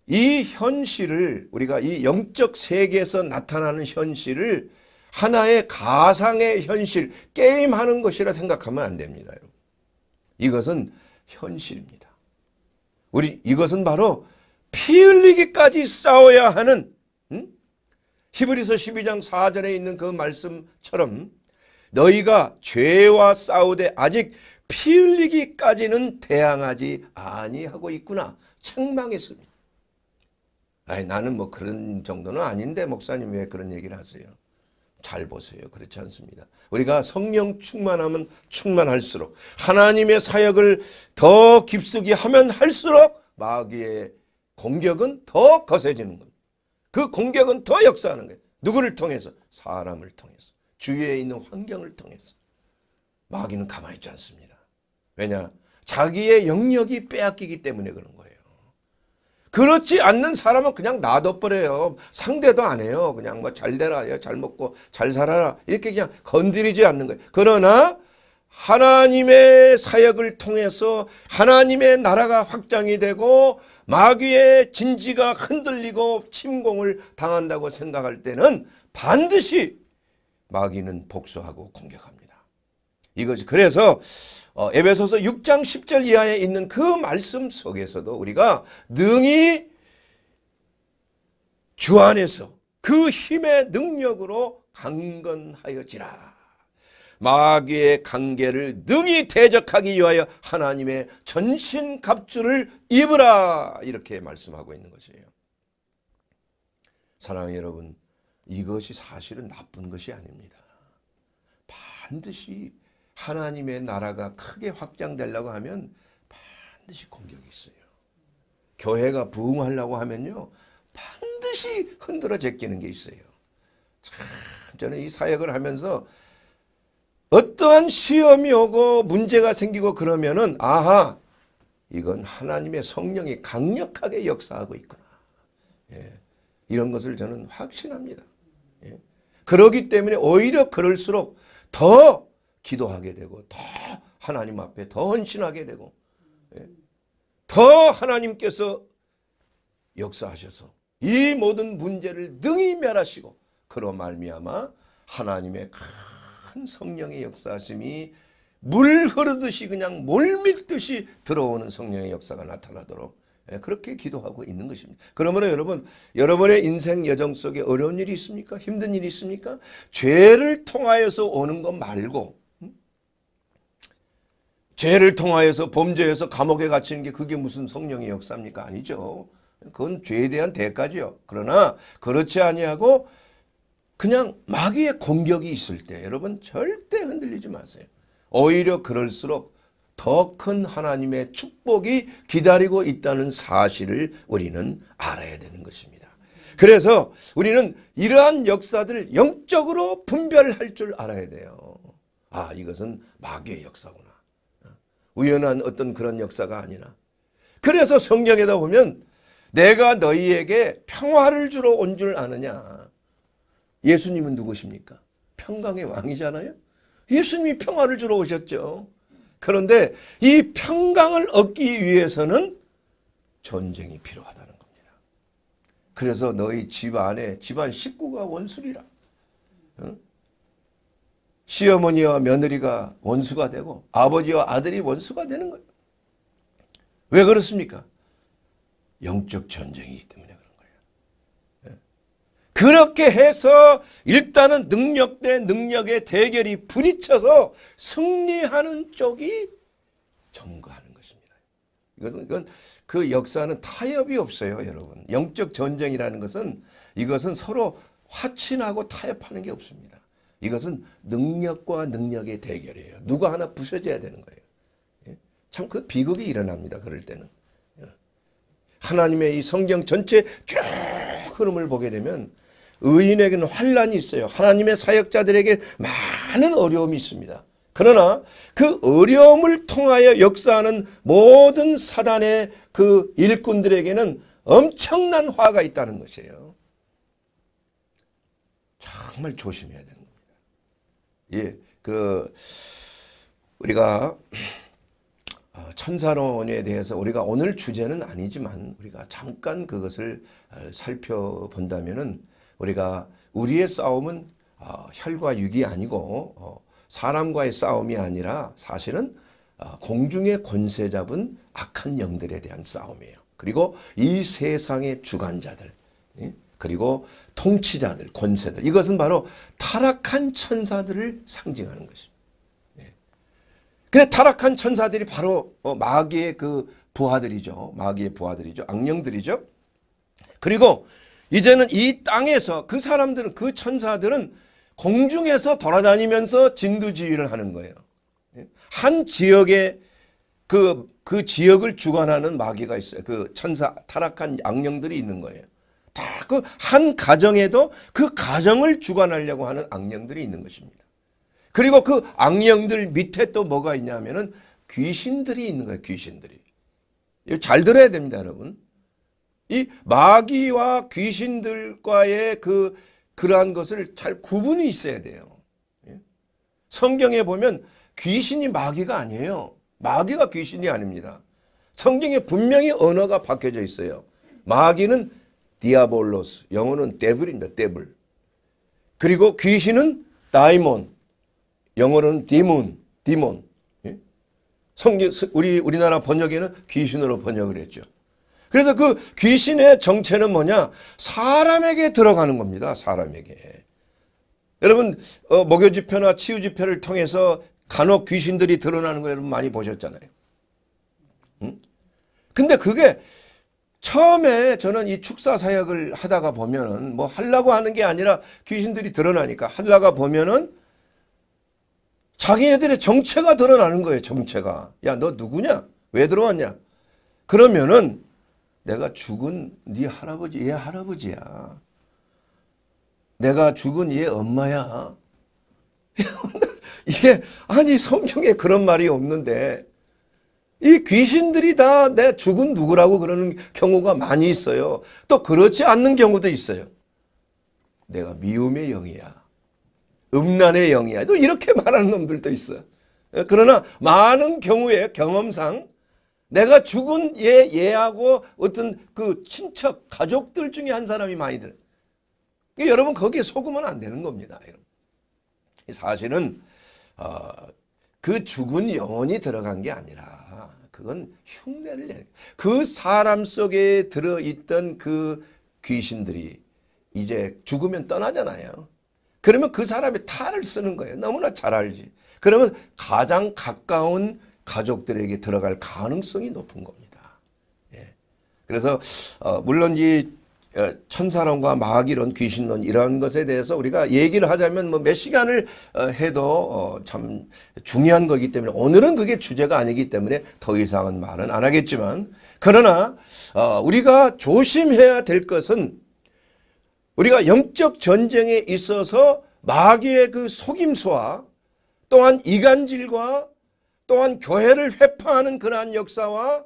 이 현실을 우리가 이 영적 세계에서 나타나는 현실을 하나의 가상의 현실, 게임하는 것이라 생각하면 안 됩니다. 이것은 현실입니다. 우리 이것은 바로 피 흘리기까지 싸워야 하는 음? 히브리서 12장 4절에 있는 그 말씀처럼 너희가 죄와 싸우되 아직 피 흘리기까지는 대항하지 아니하고 있구나 책망했습니다. 아니 나는 뭐 그런 정도는 아닌데 목사님 왜 그런 얘기를 하세요? 잘 보세요. 그렇지 않습니다. 우리가 성령 충만하면 충만할수록 하나님의 사역을 더 깊숙이 하면 할수록 마귀의 공격은 더 거세지는 겁니다. 그 공격은 더 역사하는 거예요. 누구를 통해서? 사람을 통해서. 주위에 있는 환경을 통해서. 마귀는 가만히 있지 않습니다. 왜냐? 자기의 영역이 빼앗기기 때문에 그런 거예요. 그렇지 않는 사람은 그냥 놔둬버려요. 상대도 안 해요. 그냥 뭐 잘 되라, 잘 먹고 잘 살아라. 이렇게 그냥 건드리지 않는 거예요. 그러나 하나님의 사역을 통해서 하나님의 나라가 확장이 되고 마귀의 진지가 흔들리고 침공을 당한다고 생각할 때는 반드시 마귀는 복수하고 공격합니다. 이것이 그래서 어, 에베소서 6장 10절 이하에 있는 그 말씀 속에서도 우리가 능히 주 안에서 그 힘의 능력으로 강건하여지라. 마귀의 관계를 능히 대적하기 위하여 하나님의 전신 갑주를 입으라 이렇게 말씀하고 있는 것이에요. 사랑하는 여러분, 이것이 사실은 나쁜 것이 아닙니다. 반드시 하나님의 나라가 크게 확장되려고 하면 반드시 공격이 있어요. 교회가 부흥하려고 하면요. 반드시 흔들어 제끼는 게 있어요. 참 저는 이 사역을 하면서 어떠한 시험이 오고 문제가 생기고 그러면은 아하 이건 하나님의 성령이 강력하게 역사하고 있구나. 예, 이런 것을 저는 확신합니다. 예. 그러기 때문에 오히려 그럴수록 더 기도하게 되고 더 하나님 앞에 더 헌신하게 되고 예. 더 하나님께서 역사하셔서 이 모든 문제를 능히 멸하시고 그로 말미암아 하나님의 큰 성령의 역사심이 물 흐르듯이 그냥 몰밀듯이 들어오는 성령의 역사가 나타나도록 예, 그렇게 기도하고 있는 것입니다. 그러므로 여러분, 여러분의 인생 여정 속에 어려운 일이 있습니까? 힘든 일이 있습니까? 죄를 통하여서 오는 것 말고, 음? 죄를 통하여서 범죄해서 감옥에 갇히는 게 그게 무슨 성령의 역사입니까? 아니죠. 그건 죄에 대한 대가죠. 그러나 그렇지 아니하고 그냥 마귀의 공격이 있을 때 여러분 절대 흔들리지 마세요. 오히려 그럴수록 더 큰 하나님의 축복이 기다리고 있다는 사실을 우리는 알아야 되는 것입니다. 그래서 우리는 이러한 역사들을 영적으로 분별할 줄 알아야 돼요. 아, 이것은 마귀의 역사구나. 우연한 어떤 그런 역사가 아니라. 그래서 성경에다 보면 내가 너희에게 평화를 주러 온 줄 아느냐. 예수님은 누구십니까? 평강의 왕이잖아요. 예수님이 평화를 주러 오셨죠. 그런데 이 평강을 얻기 위해서는 전쟁이 필요하다는 겁니다. 그래서 너희 집 안에 집안 식구가 원수리라. 응? 시어머니와 며느리가 원수가 되고 아버지와 아들이 원수가 되는 거예요. 왜 그렇습니까? 영적 전쟁이기 때문에 그런 거예요. 예. 그렇게 해서 일단은 능력 대 능력의 대결이 부딪혀서 승리하는 쪽이 점거하는 것입니다. 이것은 이건 그 역사는 타협이 없어요, 여러분. 영적 전쟁이라는 것은 이것은 서로 화친하고 타협하는 게 없습니다. 이것은 능력과 능력의 대결이에요. 누가 하나 부서져야 되는 거예요. 예. 참그 비극이 일어납니다. 그럴 때는. 하나님의 이 성경 전체 쭉 흐름을 보게 되면 의인에게는 환란이 있어요. 하나님의 사역자들에게 많은 어려움이 있습니다. 그러나 그 어려움을 통하여 역사하는 모든 사단의 그 일꾼들에게는 엄청난 화가 있다는 것이에요. 정말 조심해야 겁니다. 예, 그 우리가 어, 천사론에 대해서 우리가 오늘 주제는 아니지만 우리가 잠깐 그것을 어, 살펴본다면은 우리가 우리의 싸움은 어, 혈과 육이 아니고 사람과의 싸움이 아니라 사실은 공중의 권세 잡은 악한 영들에 대한 싸움이에요. 그리고 이 세상의 주관자들 예? 그리고 통치자들 권세들 이것은 바로 타락한 천사들을 상징하는 것입니다. 그 타락한 천사들이 바로 어, 마귀의 그 부하들이죠. 마귀의 부하들이죠. 악령들이죠. 그리고 이제는 이 땅에서 그 사람들은 그 천사들은 공중에서 돌아다니면서 진두지휘를 하는 거예요. 예? 한 지역에 그, 그 지역을 주관하는 마귀가 있어요. 그 천사, 타락한 악령들이 있는 거예요. 다 그 한 가정에도 그 가정을 주관하려고 하는 악령들이 있는 것입니다. 그리고 그 악령들 밑에 또 뭐가 있냐면은 귀신들이 있는 거예요. 귀신들이. 잘 들어야 됩니다, 여러분. 이 마귀와 귀신들과의 그 그러한 것을 잘 구분이 있어야 돼요. 예? 성경에 보면 귀신이 마귀가 아니에요. 마귀가 귀신이 아닙니다. 성경에 분명히 언어가 바뀌어져 있어요. 마귀는 디아볼로스, 영어는 데블입니다. 데블. 그리고 귀신은 다이몬, 영어로는 디몬, 디몬. 예? 성경 우리 우리나라 번역에는 귀신으로 번역을 했죠. 그래서 그 귀신의 정체는 뭐냐? 사람에게 들어가는 겁니다. 사람에게. 여러분 어, 목요 집회나 치유 집회를 통해서 간혹 귀신들이 드러나는 거 여러분 많이 보셨잖아요. 응? 근데 그게 처음에 저는 이 축사 사역을 하다가 보면은 뭐 하려고 하는 게 아니라 귀신들이 드러나니까 하려가 보면은 자기네들의 정체가 드러나는 거예요. 정체가. 야, 너 누구냐? 왜 들어왔냐? 그러면은 내가 죽은 네 할아버지, 얘 할아버지야. 내가 죽은 얘 엄마야. 이게 아니 성경에 그런 말이 없는데 이 귀신들이 다 내 죽은 누구라고 그러는 경우가 많이 있어요. 또 그렇지 않는 경우도 있어요. 내가 미움의 영이야. 음란의 영이야. 또 이렇게 말하는 놈들도 있어. 그러나 많은 경우에 경험상 내가 죽은 얘, 얘하고 어떤 그 친척, 가족들 중에 한 사람이 많이 들어요. 여러분 거기에 속으면 안 되는 겁니다. 사실은 어, 그 죽은 영혼이 들어간 게 아니라 그건 흉내를 내는 그 사람 속에 들어있던 그 귀신들이 이제 죽으면 떠나잖아요. 그러면 그 사람이 탈을 쓰는 거예요. 너무나 잘 알지. 그러면 가장 가까운 가족들에게 들어갈 가능성이 높은 겁니다. 예. 그래서 어, 물론 이 어, 천사론과 마귀론, 귀신론 이런 것에 대해서 우리가 얘기를 하자면 뭐 몇 시간을 어, 해도 어, 참 중요한 거기 때문에 오늘은 그게 주제가 아니기 때문에 더 이상은 말은 안 하겠지만 그러나 우리가 조심해야 될 것은 우리가 영적 전쟁에 있어서 마귀의 그 속임수와 또한 이간질과 또한 교회를 회파하는 그러한 역사와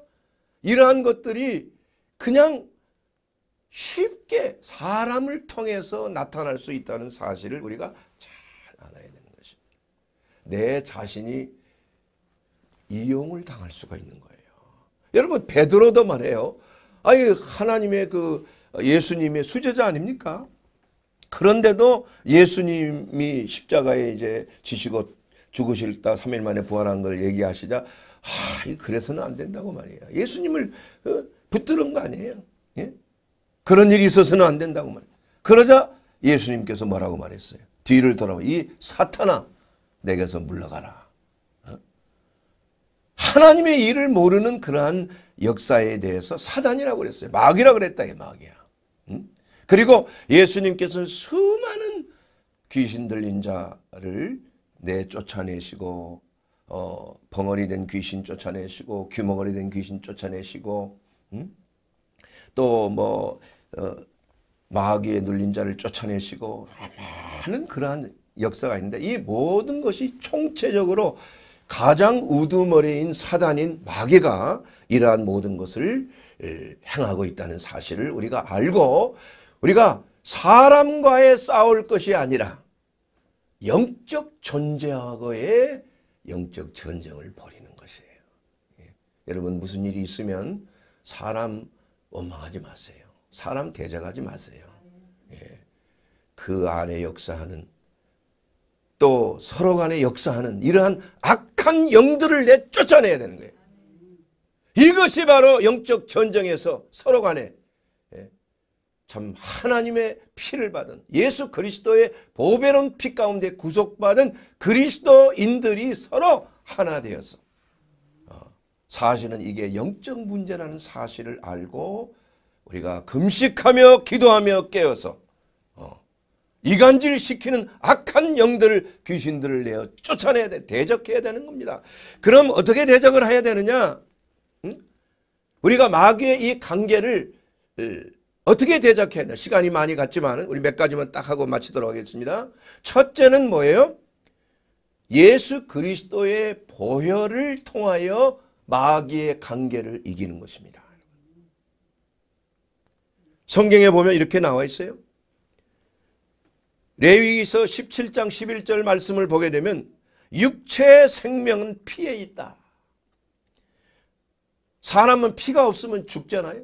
이러한 것들이 그냥 쉽게 사람을 통해서 나타날 수 있다는 사실을 우리가 잘 알아야 되는 것입니다. 내 자신이 이용을 당할 수가 있는 거예요. 여러분 베드로도 말해요. 아니 하나님의 그 예수님의 수제자 아닙니까? 그런데도 예수님이 십자가에 이제 지시고 죽으실 다 3일 만에 부활한 걸 얘기하시자 아, 그래서는 안 된다고 말이에요. 예수님을 어, 붙들은 거 아니에요. 예? 그런 일이 있어서는 안 된다고 말이에요. 그러자 예수님께서 뭐라고 말했어요? 뒤를 돌아봐. 이 사탄아 내게서 물러가라. 어? 하나님의 일을 모르는 그러한 역사에 대해서 사단이라고 그랬어요. 마귀라고 그랬다. 마귀야. 응? 그리고 예수님께서 수많은 귀신 들린 자를 내 쫓아내시고 어, 벙어리 된 귀신 쫓아내시고 귀머거리 된 귀신 쫓아내시고 음? 또뭐 어, 마귀에 눌린 자를 쫓아내시고 많은 그러한 역사가 있는데 이 모든 것이 총체적으로 가장 우두머리인 사단인 마귀가 이러한 모든 것을 행하고 있다는 사실을 우리가 알고 우리가 사람과의 싸울 것이 아니라 영적 존재하고의 영적 전쟁을 벌이는 것이에요. 예. 여러분 무슨 일이 있으면 사람 원망하지 마세요. 사람 대적하지 마세요. 예. 그 안에 역사하는 또 서로 간에 역사하는 이러한 악한 영들을 내 쫓아내야 되는 거예요. 이것이 바로 영적 전쟁에서 서로 간에 참 하나님의 피를 받은 예수 그리스도의 보배로운 피 가운데 구속받은 그리스도인들이 서로 하나 되어서 어, 사실은 이게 영적 문제라는 사실을 알고 우리가 금식하며 기도하며 깨어서 어, 이간질 시키는 악한 영들을 귀신들을 내어 쫓아내야 돼 대적해야 되는 겁니다. 그럼 어떻게 대적을 해야 되느냐? 응? 우리가 마귀의 이 관계를 어떻게 대적해야 되나 시간이 많이 갔지만 우리 몇 가지만 딱 하고 마치도록 하겠습니다. 첫째는 뭐예요? 예수 그리스도의 보혈을 통하여 마귀의 관계를 이기는 것입니다. 성경에 보면 이렇게 나와 있어요. 레위기서 17장 11절 말씀을 보게 되면 육체의 생명은 피에 있다. 사람은 피가 없으면 죽잖아요.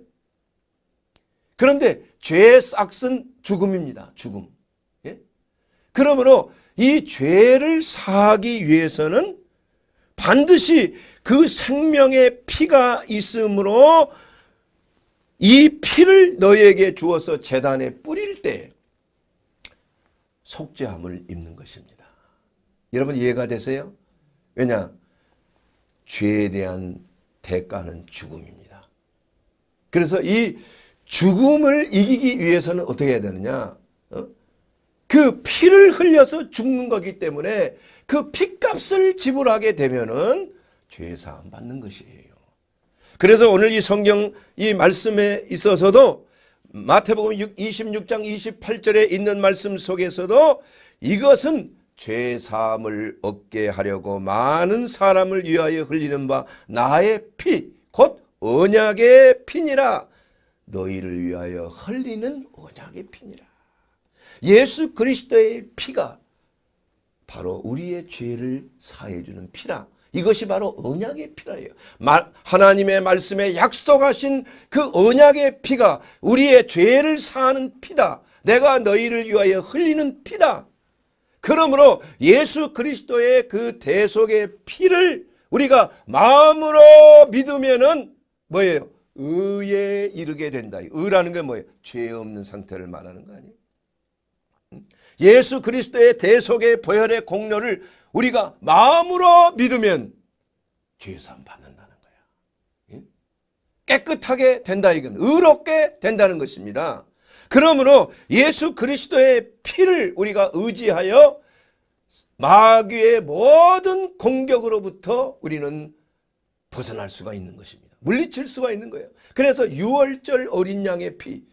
그런데 죄의 싹은 죽음입니다. 죽음. 예? 그러므로 이 죄를 사하기 위해서는 반드시 그 생명의 피가 있으므로 이 피를 너에게 주어서 재단에 뿌릴 때 속죄함을 입는 것입니다. 여러분 이해가 되세요? 왜냐? 죄에 대한 대가는 죽음입니다. 그래서 이 죽음을 이기기 위해서는 어떻게 해야 되느냐? 어? 그 피를 흘려서 죽는 거기 때문에 그 피값을 지불하게 되면은 죄 사함 받는 것이에요. 그래서 오늘 이 성경 이 말씀에 있어서도 마태복음 26장 28절에 있는 말씀 속에서도 이것은 죄 사함을 얻게 하려고 많은 사람을 위하여 흘리는 바 나의 피 곧 언약의 피니라 너희를 위하여 흘리는 언약의 피니라. 예수 그리스도의 피가 바로 우리의 죄를 사해 주는 피라. 이것이 바로 언약의 피라예요. 하나님의 말씀에 약속하신 그 언약의 피가 우리의 죄를 사하는 피다. 내가 너희를 위하여 흘리는 피다. 그러므로 예수 그리스도의 그 대속의 피를 우리가 마음으로 믿으면은 뭐예요? 의에 이르게 된다. 의라는 게 뭐예요? 죄 없는 상태를 말하는 거 아니에요? 예수 그리스도의 대속의 보혈의 공로를 우리가 마음으로 믿으면 죄사함 받는다는 거야. 깨끗하게 된다 이건 의롭게 된다는 것입니다. 그러므로 예수 그리스도의 피를 우리가 의지하여 마귀의 모든 공격으로부터 우리는 벗어날 수가 있는 것입니다. 물리칠 수가 있는 거예요. 그래서 유월절 어린 양의 피,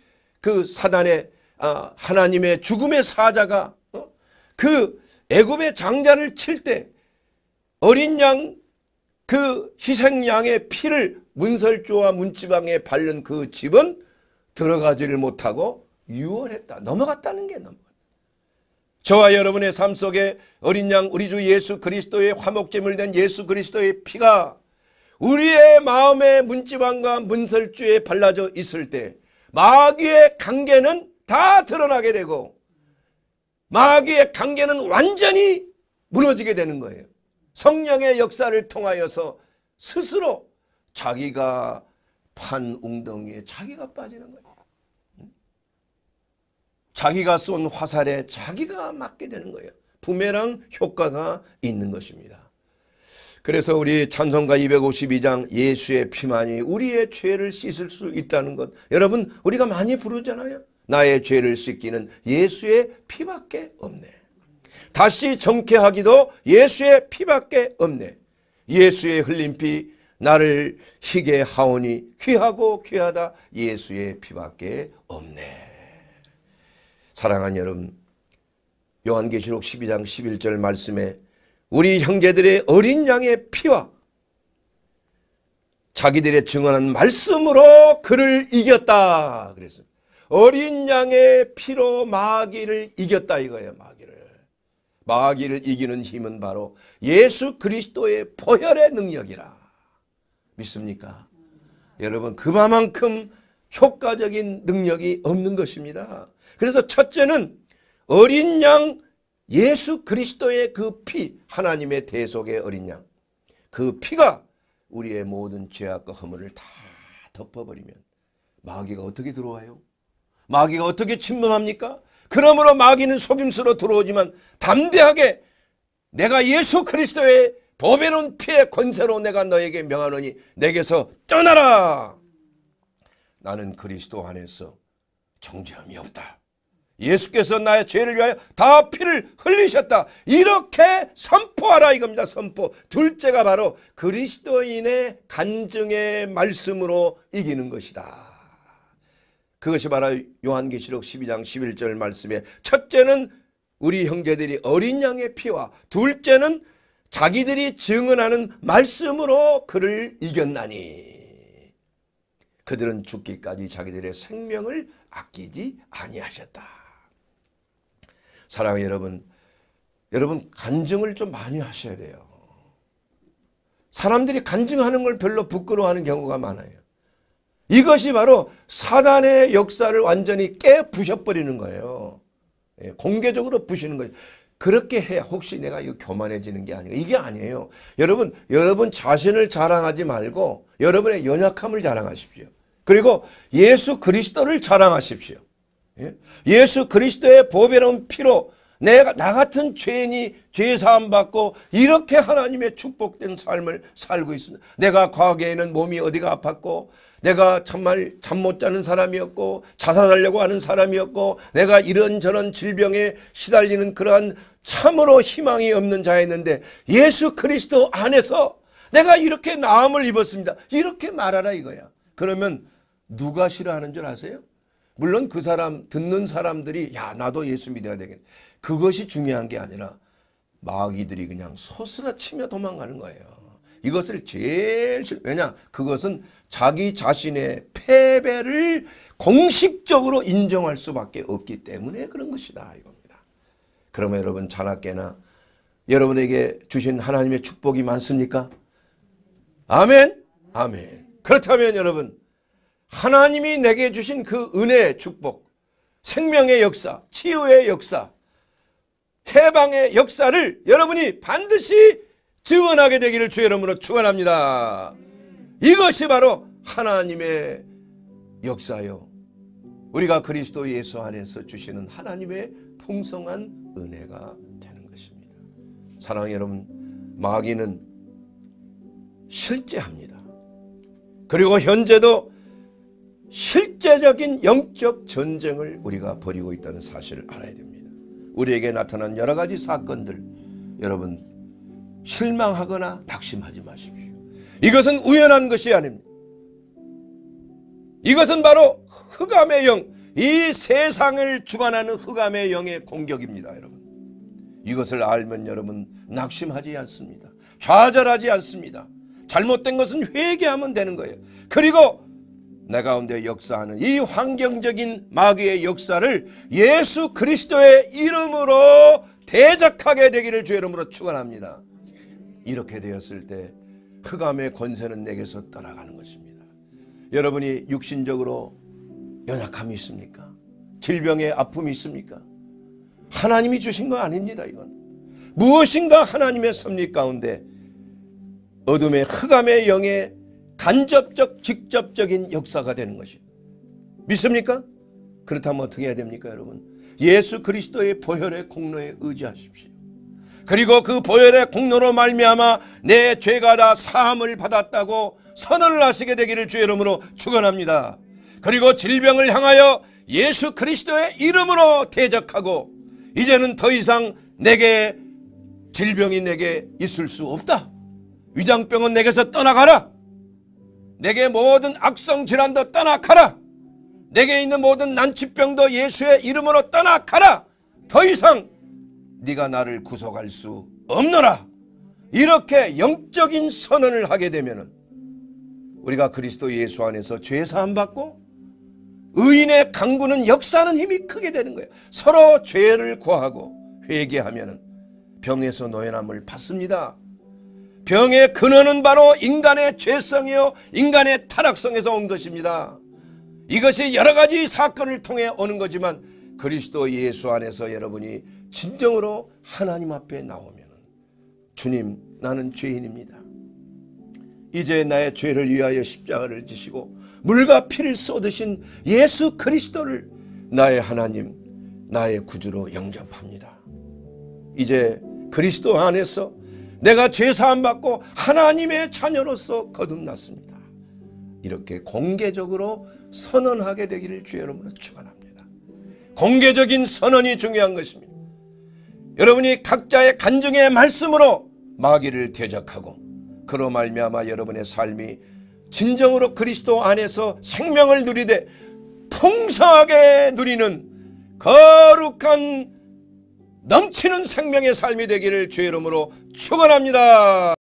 그 사단의 아, 하나님의 죽음의 사자가 어? 그 애굽의 장자를 칠 때 어린 양 그 희생양의 피를 문설주와 문지방에 바른 그 집은 들어가지를 못하고 유월했다. 넘어갔다는 게 넘어갔다. 저와 여러분의 삶 속에 어린 양 우리 주 예수 그리스도의 화목제물 된 예수 그리스도의 피가 우리의 마음의 문지방과 문설주에 발라져 있을 때 마귀의 관계는 다 드러나게 되고 마귀의 관계는 완전히 무너지게 되는 거예요. 성령의 역사를 통하여서 스스로 자기가 판 웅덩이에 자기가 빠지는 거예요. 자기가 쏜 화살에 자기가 맞게 되는 거예요. 부메랑 효과가 있는 것입니다. 그래서 우리 찬송가 252장 예수의 피만이 우리의 죄를 씻을 수 있다는 것 여러분 우리가 많이 부르잖아요. 나의 죄를 씻기는 예수의 피밖에 없네. 다시 정케하기도 예수의 피밖에 없네. 예수의 흘린 피 나를 희게 하오니 귀하고 귀하다 예수의 피밖에 없네. 사랑하는 여러분 요한계시록 12장 11절 말씀에 우리 형제들의 어린 양의 피와 자기들의 증언한 말씀으로 그를 이겼다 그랬습니다. 어린 양의 피로 마귀를 이겼다 이거예요. 마귀를. 마귀를 이기는 힘은 바로 예수 그리스도의 보혈의 능력이라. 믿습니까? 여러분 그만큼 효과적인 능력이 없는 것입니다. 그래서 첫째는 어린 양 예수 그리스도의 그 피, 하나님의 대속의 어린 양. 그 피가 우리의 모든 죄악과 허물을 다 덮어버리면 마귀가 어떻게 들어와요? 마귀가 어떻게 침범합니까? 그러므로 마귀는 속임수로 들어오지만 담대하게 내가 예수 그리스도의 보배로운 피의 권세로 내가 너에게 명하노니 내게서 떠나라. 나는 그리스도 안에서 정죄함이 없다. 예수께서 나의 죄를 위하여 다 피를 흘리셨다. 이렇게 선포하라 이겁니다. 선포. 둘째가 바로 그리스도인의 간증의 말씀으로 이기는 것이다. 그것이 바로 요한계시록 12장 11절 말씀에 첫째는 우리 형제들이 어린 양의 피와 둘째는 자기들이 증언하는 말씀으로 그를 이겼나니 그들은 죽기까지 자기들의 생명을 아끼지 아니하셨다. 사랑하는 여러분, 여러분 간증을 좀 많이 하셔야 돼요. 사람들이 간증하는 걸 별로 부끄러워하는 경우가 많아요. 이것이 바로 사단의 역사를 완전히 깨 부셔버리는 거예요. 예, 공개적으로 부시는 거예요. 그렇게 해야 혹시 내가 이거 교만해지는 게 아니고 이게 아니에요. 여러분, 여러분 자신을 자랑하지 말고 여러분의 연약함을 자랑하십시오. 그리고 예수 그리스도를 자랑하십시오. 예? 수 그리스도의 보배로운 피로 내가 나 같은 죄인이 죄 사함 받고 이렇게 하나님의 축복된 삶을 살고 있습니다. 내가 과거에는 몸이 어디가 아팠고 내가 정말 잠 못 자는 사람이었고 자살하려고 하는 사람이었고 내가 이런저런 질병에 시달리는 그러한 참으로 희망이 없는 자였는데 예수 그리스도 안에서 내가 이렇게 나음을 입었습니다. 이렇게 말하라 이거야. 그러면 누가 싫어하는 줄 아세요? 물론 그 사람 듣는 사람들이 야 나도 예수 믿어야 되겠네. 그것이 중요한 게 아니라 마귀들이 그냥 소스라치며 도망가는 거예요. 이것을 제일 왜냐 그것은 자기 자신의 패배를 공식적으로 인정할 수밖에 없기 때문에 그런 것이다 이겁니다. 그러면 여러분 자나깨나 여러분에게 주신 하나님의 축복이 많습니까? 아멘. 아멘. 그렇다면 여러분 하나님이 내게 주신 그 은혜의 축복, 생명의 역사, 치유의 역사, 해방의 역사를 여러분이 반드시 증언하게 되기를 주의 이름으로 축원합니다. 이것이 바로 하나님의 역사요. 우리가 그리스도 예수 안에서 주시는 하나님의 풍성한 은혜가 되는 것입니다. 사랑하는 여러분, 마귀는 실제합니다. 그리고 현재도 실제적인 영적 전쟁을 우리가 벌이고 있다는 사실을 알아야 됩니다. 우리에게 나타난 여러 가지 사건들 여러분 실망하거나 낙심하지 마십시오. 이것은 우연한 것이 아닙니다. 이것은 바로 흑암의 영, 이 세상을 주관하는 흑암의 영의 공격입니다, 여러분. 이것을 알면 여러분 낙심하지 않습니다. 좌절하지 않습니다. 잘못된 것은 회개하면 되는 거예요. 그리고 내 가운데 역사하는 이 환경적인 마귀의 역사를 예수 그리스도의 이름으로 대적하게 되기를 주의 이름으로 축원합니다. 이렇게 되었을 때 흑암의 권세는 내게서 떠나가는 것입니다. 여러분이 육신적으로 연약함이 있습니까? 질병의 아픔이 있습니까? 하나님이 주신 거 아닙니다, 이건. 무엇인가 하나님의 섭리 가운데 어둠의 흑암의 영의 간접적 직접적인 역사가 되는 것이 믿습니까? 그렇다면 어떻게 해야 됩니까 여러분? 예수 그리스도의 보혈의 공로에 의지하십시오. 그리고 그 보혈의 공로로 말미암아 내 죄가 다 사함을 받았다고 선언을 하시게 되기를 주의 이름으로 축원합니다. 그리고 질병을 향하여 예수 그리스도의 이름으로 대적하고 이제는 더 이상 내게 질병이 내게 있을 수 없다. 위장병은 내게서 떠나가라. 내게 모든 악성 질환도 떠나가라. 내게 있는 모든 난치병도 예수의 이름으로 떠나가라. 더 이상 네가 나를 구속할 수 없노라. 이렇게 영적인 선언을 하게 되면은 우리가 그리스도 예수 안에서 죄 사함 받고 의인의 강구는 역사하는 힘이 크게 되는 거예요. 서로 죄를 고하고 회개하면은 병에서 노연함을 받습니다. 병의 근원은 바로 인간의 죄성이요 인간의 타락성에서 온 것입니다. 이것이 여러 가지 사건을 통해 오는 거지만 그리스도 예수 안에서 여러분이 진정으로 하나님 앞에 나오면 주님 나는 죄인입니다. 이제 나의 죄를 위하여 십자가를 지시고 물과 피를 쏟으신 예수 그리스도를 나의 하나님 나의 구주로 영접합니다. 이제 그리스도 안에서 내가 죄사함 받고 하나님의 자녀로서 거듭났습니다. 이렇게 공개적으로 선언하게 되기를 주의 이름으로 축원합니다. 공개적인 선언이 중요한 것입니다. 여러분이 각자의 간증의 말씀으로 마귀를 대적하고 그로 말미암아 여러분의 삶이 진정으로 그리스도 안에서 생명을 누리되 풍성하게 누리는 거룩한 넘치는 생명의 삶이 되기를 주의 이름으로 축원합니다.